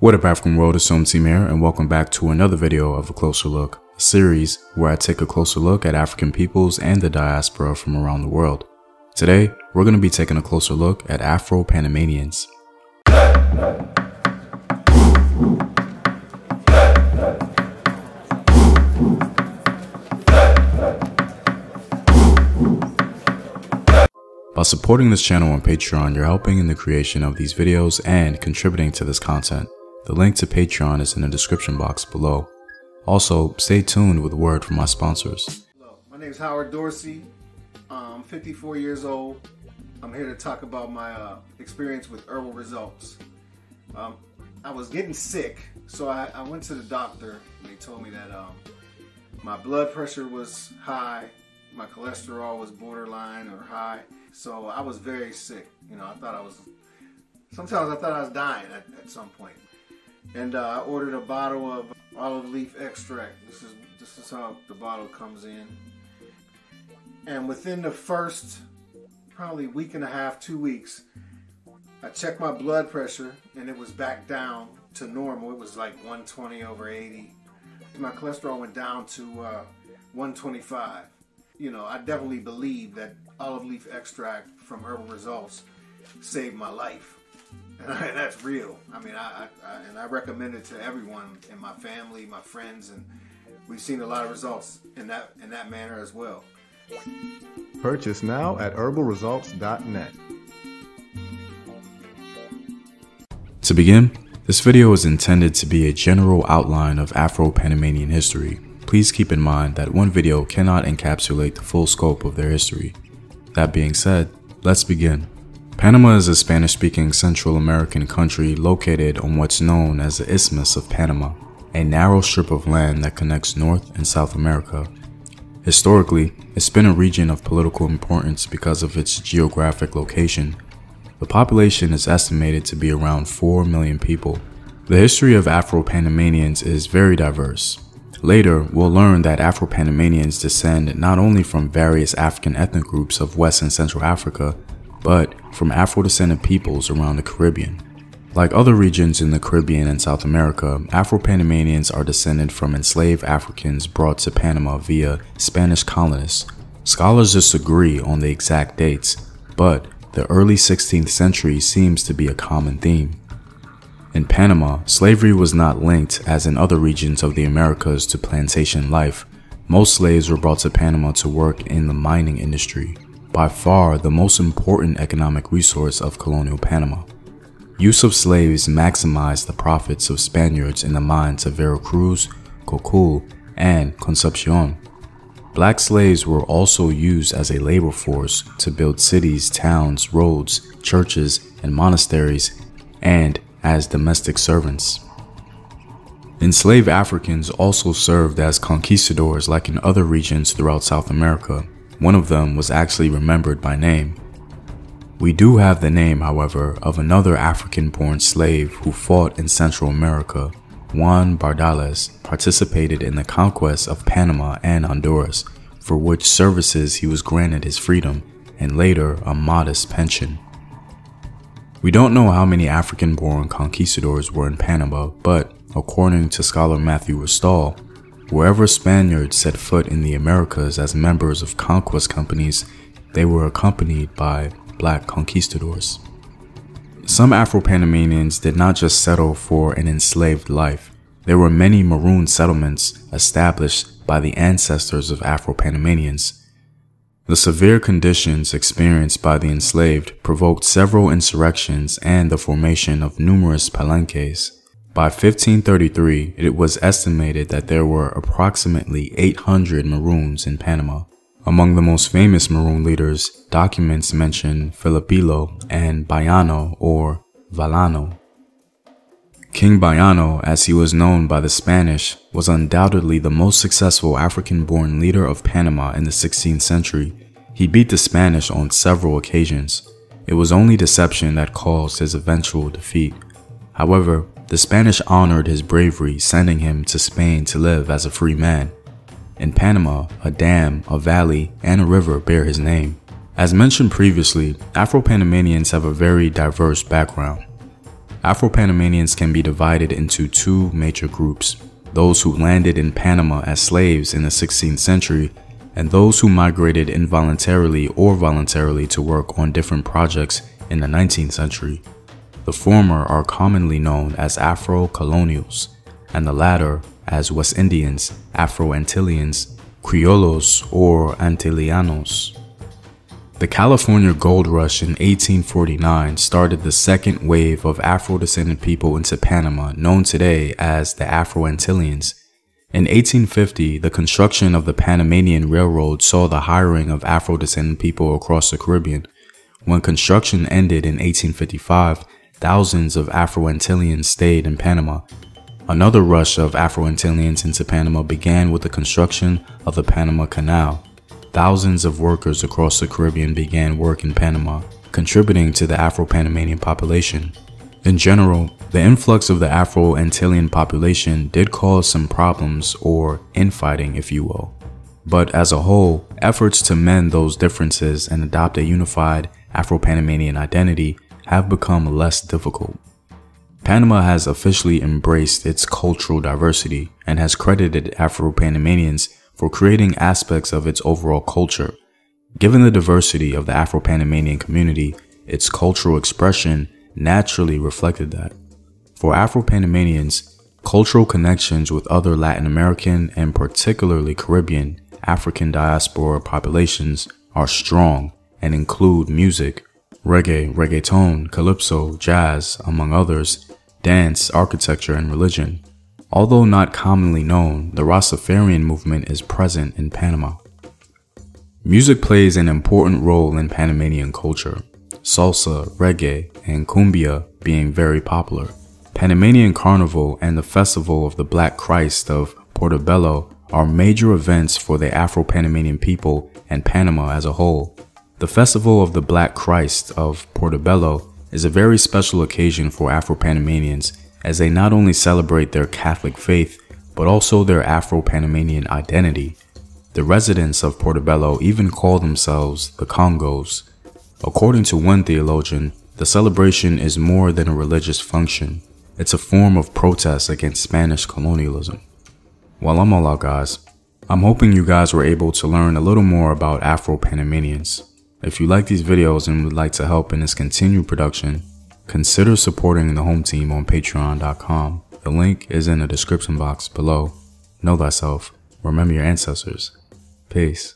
What up African world, it's Home Team here and welcome back to another video of A Closer Look, a series where I take a closer look at African peoples and the diaspora from around the world. Today, we're going to be taking a closer look at Afro-Panamanians. By supporting this channel on Patreon, you're helping in the creation of these videos and contributing to this content. The link to Patreon is in the description box below. Also, stay tuned with word from my sponsors. Hello, my name is Howard Dorsey. I'm 54 years old. I'm here to talk about my uh, experience with herbal results. Um, I was getting sick, so I, I, went to the doctor. They told me that um, my blood pressure was high, my cholesterol was borderline or high, so I was very sick. You know, I thought I was. Sometimes I thought I was dying at, at some point and uh, I ordered a bottle of olive leaf extract. This is this is how the bottle comes in. And within the first probably week and a half, two weeks, I checked my blood pressure and it was back down to normal. It was like 120 over 80. My cholesterol went down to uh, 125. You know, I definitely believe that olive leaf extract from Herbal Results saved my life and, I, that's real. I mean, I, I, and I recommend it to everyone in my family, my friends, and we've seen a lot of results in that in that manner as well. Purchase now at herbalresults.net. To begin, this video is intended to be a general outline of Afro-Panamanian history. Please keep in mind that one video cannot encapsulate the full scope of their history. That being said, let's begin. Panama is a Spanish-speaking Central American country located on what's known as the Isthmus of Panama, a narrow strip of land that connects North and South America. Historically, it's been a region of political importance because of its geographic location. The population is estimated to be around 4 million people. The history of Afro-Panamanians is very diverse. Later, we'll learn that Afro-Panamanians descend not only from various African ethnic groups of West and Central Africa, but from Afro-descendant peoples around the Caribbean. Like other regions in the Caribbean and South America, Afro-Panamanians are descended from enslaved Africans brought to Panama via Spanish colonists. Scholars disagree on the exact dates, but the early 16th century seems to be a common theme. In Panama, slavery was not linked, as in other regions of the Americas, to plantation life. Most slaves were brought to Panama to work in the mining industry by far the most important economic resource of colonial Panama. Use of slaves maximized the profits of Spaniards in the mines of Veraguas, Coclé, and Concepcion. Black slaves were also used as a labor force to build cities, towns, roads, churches, and monasteries, and as domestic servants. Enslaved Africans also served as conquistadors like in other regions throughout South America, one of them was actually remembered by name. We do have the name, however, of another African-born slave who fought in Central America. Juan Bardales participated in the conquest of Panama and Honduras, for which services he was granted his freedom and later a modest pension. We don't know how many African-born conquistadors were in Panama, but according to scholar Matthew Restall, Wherever Spaniards set foot in the Americas as members of conquest companies, they were accompanied by black conquistadors. Some Afro-Panamanians did not just settle for an enslaved life. There were many maroon settlements established by the ancestors of Afro-Panamanians. The severe conditions experienced by the enslaved provoked several insurrections and the formation of numerous palenques. By 1533, it was estimated that there were approximately 800 Maroons in Panama. Among the most famous Maroon leaders, documents mention Felipillo and Bayano or Valano. King Bayano, as he was known by the Spanish, was undoubtedly the most successful African-born leader of Panama in the 16th century. He beat the Spanish on several occasions. It was only deception that caused his eventual defeat. However, the Spanish honored his bravery, sending him to Spain to live as a free man. In Panama, a dam, a valley, and a river bear his name. As mentioned previously, Afro-Panamanians have a very diverse background. Afro-Panamanians can be divided into two major groups, those who landed in Panama as slaves in the 16th century and those who migrated involuntarily or voluntarily to work on different projects in the 19th century. The former are commonly known as Afro-colonials, and the latter as West Indians, Afro-Antilleans, Criollos, or Antilleanos. The California Gold Rush in 1849 started the second wave of Afro-descended people into Panama known today as the Afro-Antilleans. In 1850, the construction of the Panamanian Railroad saw the hiring of Afro-descended people across the Caribbean. When construction ended in 1855, thousands of Afro-Antilleans stayed in Panama. Another rush of Afro-Antilleans into Panama began with the construction of the Panama Canal thousands of workers across the Caribbean began work in Panama, contributing to the Afro-Panamanian population. In general, the influx of the Afro-Antillean population did cause some problems or infighting if you will. But as a whole, efforts to mend those differences and adopt a unified Afro-Panamanian identity have become less difficult. Panama has officially embraced its cultural diversity and has credited Afro-Panamanians for creating aspects of its overall culture. Given the diversity of the Afro-Panamanian community, its cultural expression naturally reflected that. For Afro-Panamanians, cultural connections with other Latin American and particularly Caribbean African diaspora populations are strong and include music, reggae, reggaeton, calypso, jazz, among others, dance, architecture, and religion. Although not commonly known, the Rastafarian movement is present in Panama. Music plays an important role in Panamanian culture, salsa, reggae, and cumbia being very popular. Panamanian Carnival and the Festival of the Black Christ of Portobello are major events for the Afro-Panamanian people and Panama as a whole. The Festival of the Black Christ of Portobello is a very special occasion for Afro-Panamanians as they not only celebrate their Catholic faith, but also their Afro-Panamanian identity. The residents of Portobello even call themselves the Congos. According to one theologian, the celebration is more than a religious function. It's a form of protest against Spanish colonialism. While I'm all out guys, I'm hoping you guys were able to learn a little more about Afro-Panamanians. If you like these videos and would like to help in its continued production, Consider supporting the home team on patreon.com. The link is in the description box below. Know thyself. Remember your ancestors. Peace.